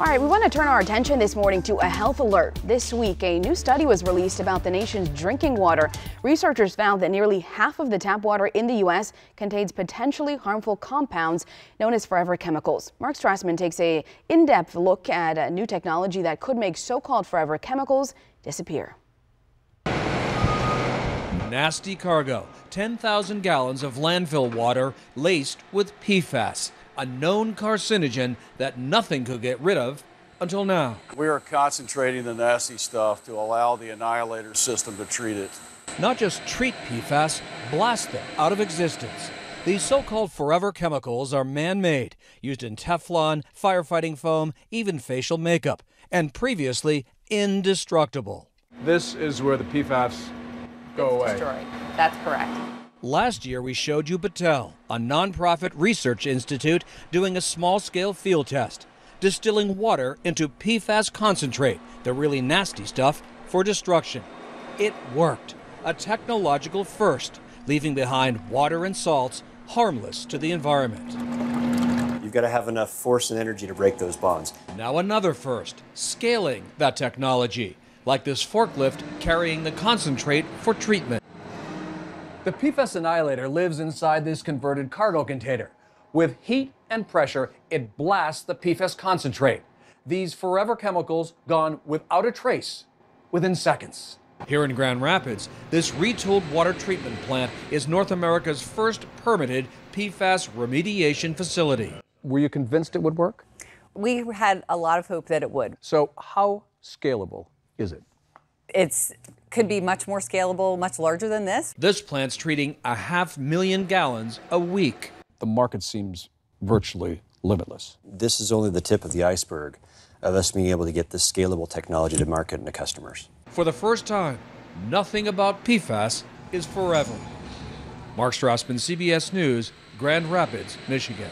All right, we want to turn our attention this morning to a health alert. This week, a new study was released about the nation's drinking water. Researchers found that nearly half of the tap water in the U.S. contains potentially harmful compounds known as forever chemicals. Mark Strassmann takes a in-depth look at a new technology that could make so-called forever chemicals disappear. Nasty cargo, 10,000 gallons of landfill water laced with PFAS a known carcinogen that nothing could get rid of until now. We are concentrating the nasty stuff to allow the annihilator system to treat it. Not just treat PFAS, blast them out of existence. These so called forever chemicals are man made, used in Teflon, firefighting foam, even facial makeup, and previously indestructible. This is where the PFAS go it's away. Destroyed. That's correct. Last year, we showed you Battelle, a nonprofit research institute doing a small scale field test, distilling water into PFAS concentrate, the really nasty stuff, for destruction. It worked, a technological first, leaving behind water and salts harmless to the environment. You've got to have enough force and energy to break those bonds. Now, another first, scaling that technology, like this forklift carrying the concentrate for treatment. The PFAS annihilator lives inside this converted cargo container. With heat and pressure, it blasts the PFAS concentrate. These forever chemicals gone without a trace within seconds. Here in Grand Rapids, this retooled water treatment plant is North America's first permitted PFAS remediation facility. Were you convinced it would work? We had a lot of hope that it would. So, how scalable is it? It's could be much more scalable, much larger than this. This plant's treating a half million gallons a week. The market seems virtually limitless. This is only the tip of the iceberg of us being able to get this scalable technology to market and to customers. For the first time, nothing about PFAS is forever. Mark Strassmann, CBS News, Grand Rapids, Michigan.